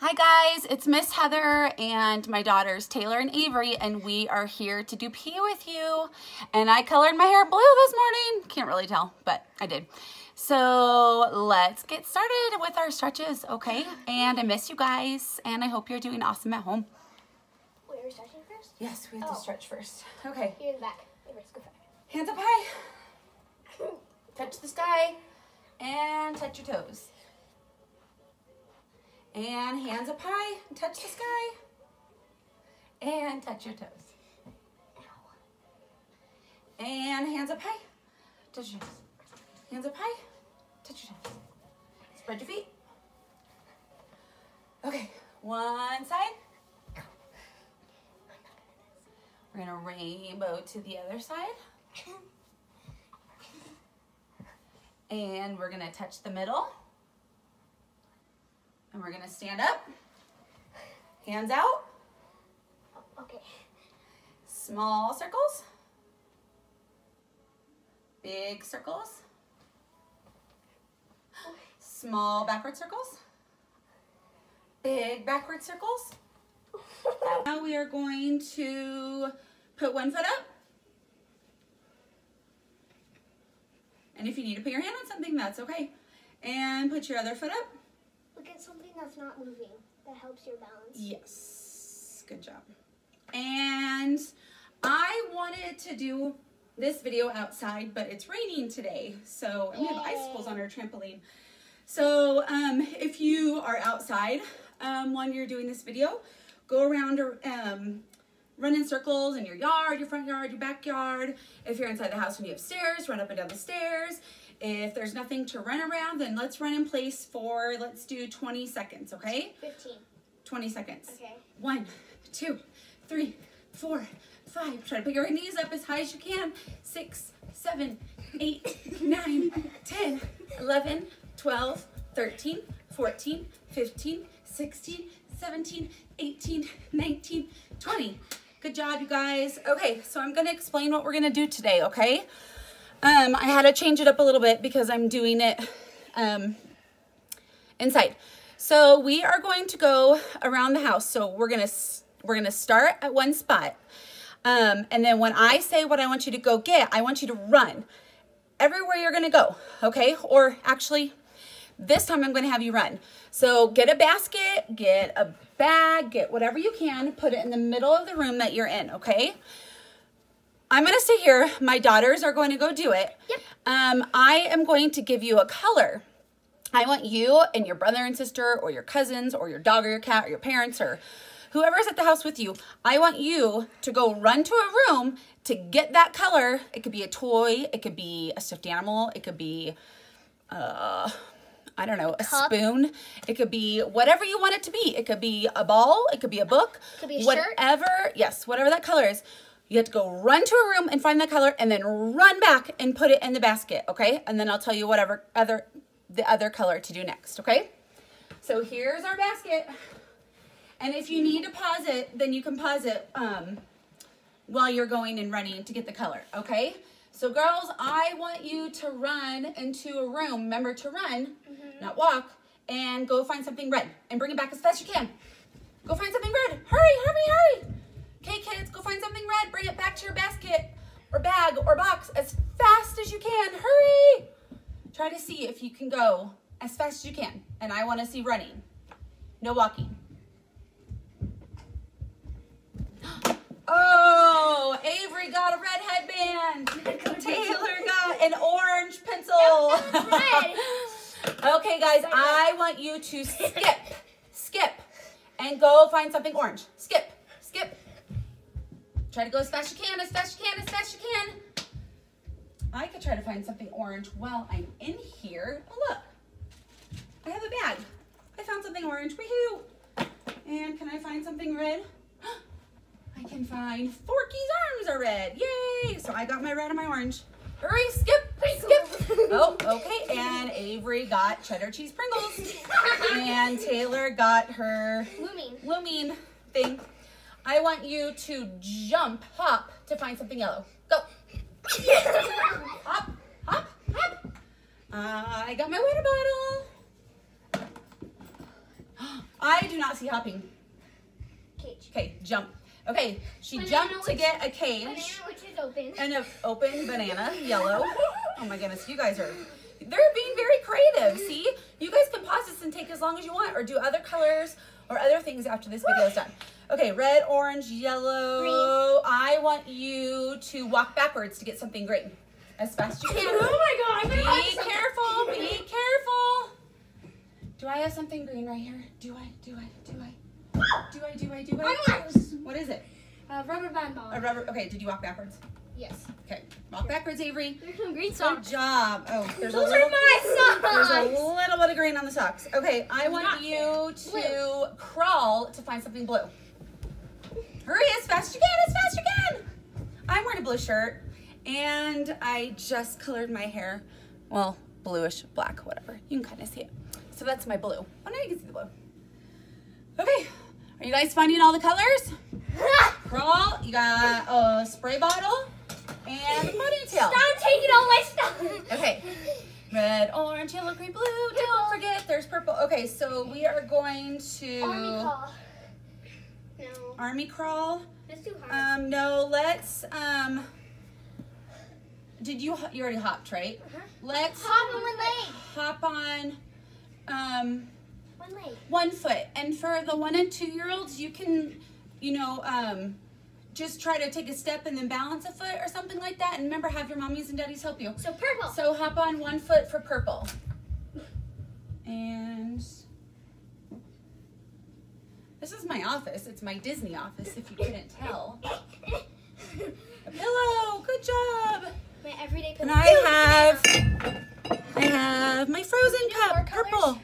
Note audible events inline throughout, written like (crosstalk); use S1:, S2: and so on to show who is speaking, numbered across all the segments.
S1: Hi guys, it's Miss Heather and my daughters Taylor and Avery and we are here to do PE with you. And I colored my hair blue this morning. Can't really tell, but I did. So let's get started with our stretches, okay? And I miss you guys and I hope you're doing awesome at home.
S2: Wait, are we stretching first?
S1: Yes, we have
S2: Oh.
S1: to stretch first. Okay,
S2: You're in the back. Let's go back.
S1: hands up high. (laughs) Touch the sky and touch your toes. And hands up high, touch the sky. And touch your toes. And hands up high, touch your toes. Hands up high, touch your toes. Spread your feet. Okay, one side. We're gonna rainbow to the other side. And we're gonna touch the middle. And we're gonna stand up. Hands out.
S2: Okay.
S1: Small circles. Big circles. Small backward circles. Big backward circles. (laughs) Now we are going to put one foot up. And if you need to put your hand on something, that's okay. And put your other foot up.
S2: Look at something that's not moving. That helps your balance.
S1: Yes, good job. And I wanted to do this video outside, but it's raining today. So we have icicles on our trampoline. So um, if you are outside um, when you're doing this video, go around um, run in circles in your yard, your front yard, your backyard. If you're inside the house and you have stairs, run up and down the stairs. If there's nothing to run around, then let's run in place for, let's do 20 seconds, okay?
S2: 15.
S1: 20 seconds.
S2: Okay.
S1: One, two, three, four, five. Try to put your knees up as high as you can. Six, seven, eight, (laughs) nine, 10, 11, 12, 13, 14, 15, 16, 17, 18, 19, 20. Good job, you guys. Okay, so I'm gonna explain what we're gonna do today, okay? Um, I had to change it up a little bit because I'm doing it um, inside. So we are going to go around the house. So we're gonna we're gonna start at one spot, um, and then when I say what I want you to go get, I want you to run everywhere you're gonna go. Okay? Or actually, this time I'm gonna have you run. So get a basket, get a bag, get whatever you can, put it in the middle of the room that you're in. Okay? I'm gonna stay here. My daughters are going to go do it.
S2: Yep.
S1: Um, I am going to give you a color. I want you and your brother and sister, or your cousins, or your dog or your cat, or your parents, or whoever's at the house with you. I want you to go run to a room to get that color. It could be a toy, it could be a stuffed animal, it could be, uh, I don't know, a spoon. It could be whatever you want it to be. It could be a ball, it could be a book, It
S2: Could be a shirt.
S1: whatever. Yes, whatever that color is. You have to go run to a room and find that color and then run back and put it in the basket, okay? And then I'll tell you whatever other the other color to do next, okay? So here's our basket. And if you need to pause it, then you can pause it um, while you're going and running to get the color, okay? So girls, I want you to run into a room. Remember to run, mm-hmm. not walk, and go find something red and bring it back as fast as you can. Go find something red. Hurry, hurry, hurry. Okay, kids, go find something red. Bring it back to your basket or bag or box as fast as you can. Hurry. Try to see if you can go as fast as you can. And I want to see running. No walking. Oh, Avery got a red headband. (laughs) Taylor got an orange pencil. (laughs) okay, guys, I want you to skip, skip, and go find something orange. Skip, skip. Try to go as fast as you can, as fast as you can, as fast as you can. I could try to find something orange while I'm in here. Oh, look. I have a bag. I found something orange. Woohoo! And can I find something red? I can find Forky's arms are red. Yay! So I got my red and my orange. Hurry, skip, skip. (laughs) Oh, okay. And Avery got cheddar cheese Pringles. And Taylor got her
S2: Looming.
S1: looming thing. I want you to jump, hop to find something yellow. Go. hop, hop, hop. Uh, I got my water bottle. (gasps) I do not see hopping. Okay, jump. Okay, she
S2: Banana
S1: jumped to get a cage
S2: Banana which is open.
S1: and an open (laughs) banana, yellow. Oh my goodness, you guys are, (laughs) they're being very creative. See, you guys can pause this and take as long as you want or do other colors or other things after this video is done. Okay, red, orange, yellow.
S2: Green.
S1: I want you to walk backwards to get something green as fast as you can.
S2: oh my god, I'm
S1: Be careful, be careful. Do I have something green right here? Do I, do I, do I? Do I, do I, do I?
S2: Onwards.
S1: What is it?
S2: Uh, rubber band ball.
S1: A rubber, okay, did you walk backwards?
S2: Yes.
S1: Okay, walk backwards, Avery.
S2: There's some green socks.
S1: Good job. Oh, there's
S2: Those
S1: a little,
S2: are my
S1: there's a little bit of green on the socks. Okay, I want
S2: Not
S1: you to
S2: Blue.
S1: crawl to find something blue. Hurry as fast as you can, as fast as you can. I'm wearing a blue shirt and I just colored my hair. Well, bluish, black, whatever. You can kind of see it. So that's my blue. Oh, now you can see the blue. Okay, are you guys finding all the colors? Crawl, you got a spray bottle and a ponytail.
S2: Stop taking all my stuff.
S1: Okay. Red, orange, yellow, green, blue. Don't forget there's purple. Okay, so we are going to
S2: Army call. No,
S1: army crawl.
S2: that's too hard.
S1: Um, no, let's um did you you already hopped, right?
S2: Uh-huh.
S1: Let's
S2: Hop on one leg.
S1: hop on um
S2: One leg.
S1: one foot. And for the one and two year olds, you can, you know, um just try to take a step and then balance a foot or something like that. And remember, have your mommies and daddies help you.
S2: So purple.
S1: So hop on one foot for purple. And this is my office. It's my Disney office, if you couldn't tell. A pillow. Good job.
S2: my everyday
S1: And
S2: pillow.
S1: I have I have my frozen cup, purple.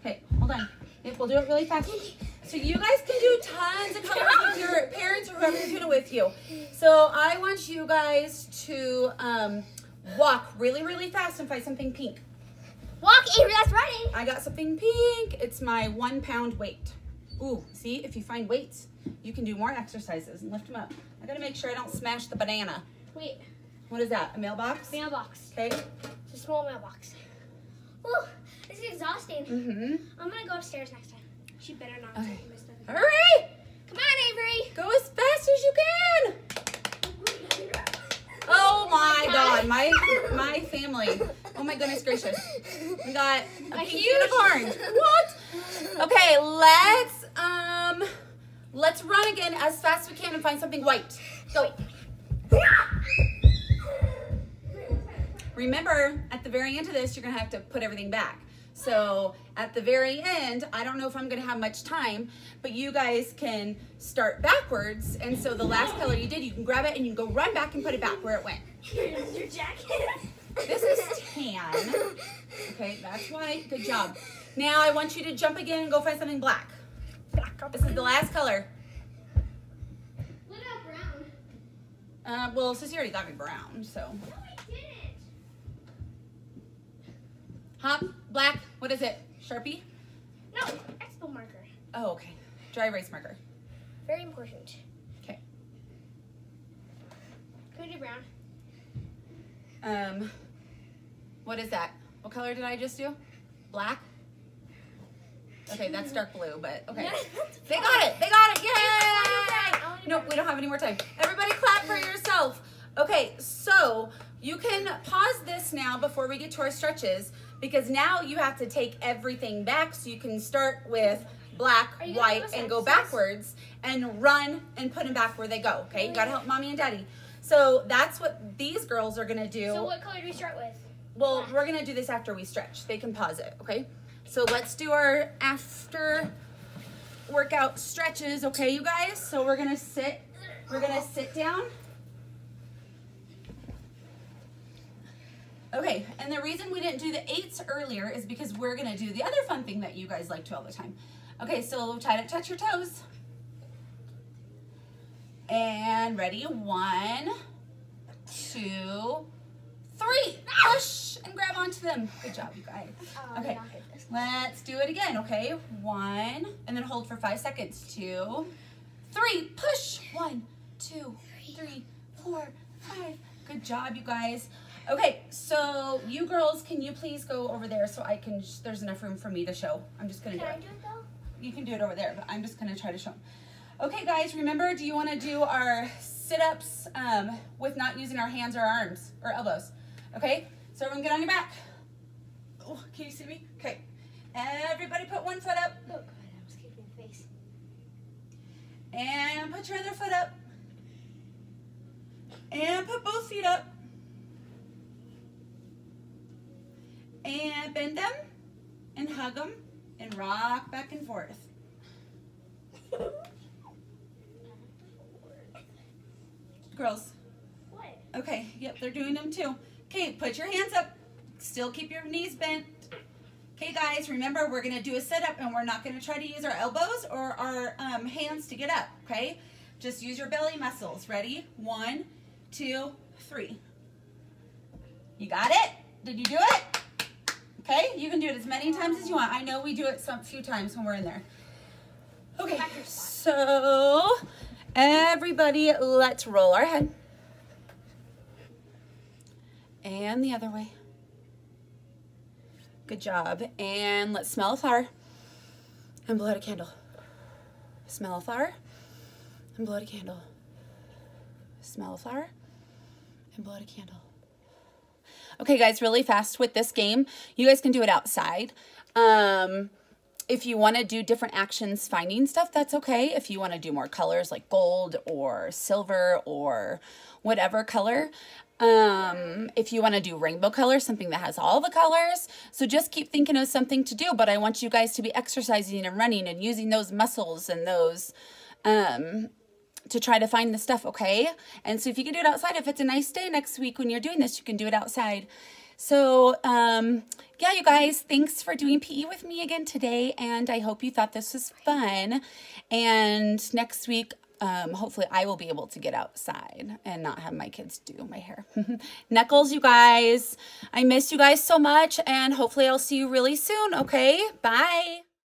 S1: Okay, hold on. Yep, we'll do it really fast. So you guys can do tons of colors with your parents or whoever's doing it with you. So I want you guys to um, walk really, really fast and find something pink.
S2: Walk, Avery. That's running.
S1: I got something pink. It's my one pound weight. Ooh, see, if you find weights, you can do more exercises and lift them up. I gotta make sure I don't smash the banana.
S2: Wait,
S1: What is that, a mailbox?
S2: mailbox.
S1: Okay.
S2: It's a small mailbox. Ooh, this is exhausting.
S1: Mm-hmm.
S2: I'm gonna go upstairs next time. She better not
S1: Okay.
S2: take my stuff.
S1: Hurry!
S2: Come on, Avery.
S1: Go as fast as you can. Oh my god, my my family. Oh my goodness gracious. We got a, unicorn. What? Okay, let's um let's run again as fast as we can and find something white. Go. Remember, at the very end of this, you're gonna have to put everything back. So at the very end, I don't know if I'm gonna have much time, but you guys can start backwards. And so the last color you did, you can grab it and you can go run back and put it back where it went.
S2: Your jacket.
S1: This is tan. Okay, that's why, Good job. Now I want you to jump again and go find something black. This is the last color.
S2: What about brown?
S1: Uh, well, since you already got me brown, so.
S2: No, I didn't.
S1: Hop, black, what is it? Sharpie?
S2: No, expo marker.
S1: Oh, okay. Dry erase marker.
S2: Very important.
S1: Okay.
S2: Do brown?
S1: Um, what is that? What color did I just do? Black? Okay, that's dark blue, but okay. (laughs) They got it! They got it! Yay! Nope, we don't have any more time. Everybody clap for yourself. Okay, so you can pause this now before we get to our stretches because now you have to take everything back so you can start with black,
S2: Are you gonna
S1: white, and go backwards and run and put them back where they go, okay? You gotta help mommy and daddy. So that's what these girls are gonna do.
S2: So what color do we start with?
S1: Well, we're gonna do this after we stretch. They can pause it, okay? So let's do our after workout stretches, okay, you guys? So we're gonna sit, we're gonna sit down. Okay, and the reason we didn't do the eights earlier is because we're gonna do the other fun thing that you guys like to all the time. Okay, so try to touch your toes. And ready, one, two, three. Push and grab onto them. Good job, you guys.
S2: Oh,
S1: Okay.
S2: not hit this.
S1: Let's do it again, okay? One, and then hold for five seconds. Two, three, push. One, two, three, four, five. Good job, you guys. Okay, so you girls, can you please go over there so I can, there's enough room for me to show. I'm just gonna
S2: Can
S1: do
S2: I
S1: it.
S2: do it though?
S1: you can do it over there, but I'm just gonna try to show them. Okay, guys, remember, do you wanna do our sit-ups um, with not using our hands or arms or elbows? Okay, so everyone get on your back. Oh, can you see me? Okay, everybody put one foot up.
S2: Oh God, I was kicking the face.
S1: And put your other foot up. And put both feet up. And bend them and hug them and rock back and forth. Girls.
S2: What?
S1: Okay, yep, they're doing them too. Okay, put your hands up. Still keep your knees bent. Okay, guys, remember we're gonna do a sit up and we're not gonna try to use our elbows or our um, hands to get up, okay? Just use your belly muscles. Ready? One, two, three. You got it? Did you do it? Okay, you can do it as many times as you want. I know we do it some few times when we're in there. Okay, so everybody, let's roll our head. And the other way. Good job. And let's smell a flower and blow out a candle. Smell a flower and blow out a candle. Smell a flower and blow out a candle. Okay, guys, really fast with this game. You guys can do it outside. Um, if you want to do different actions finding stuff, that's okay. If you want to do more colors like gold or silver or whatever color. Um, if you want to do rainbow color, something that has all the colors. So just keep thinking of something to do, but I want you guys to be exercising and running and using those muscles and those um, to try to find the stuff, okay? And so if you can do it outside, if it's a nice day next week when you're doing this, you can do it outside. So, um, yeah, you guys, thanks for doing PE with me again today. And I hope you thought this was fun. And next week, um, hopefully I will be able to get outside and not have my kids do my hair. (laughs) Knuckles, you guys, I miss you guys so much. And hopefully I'll see you really soon, okay? Bye.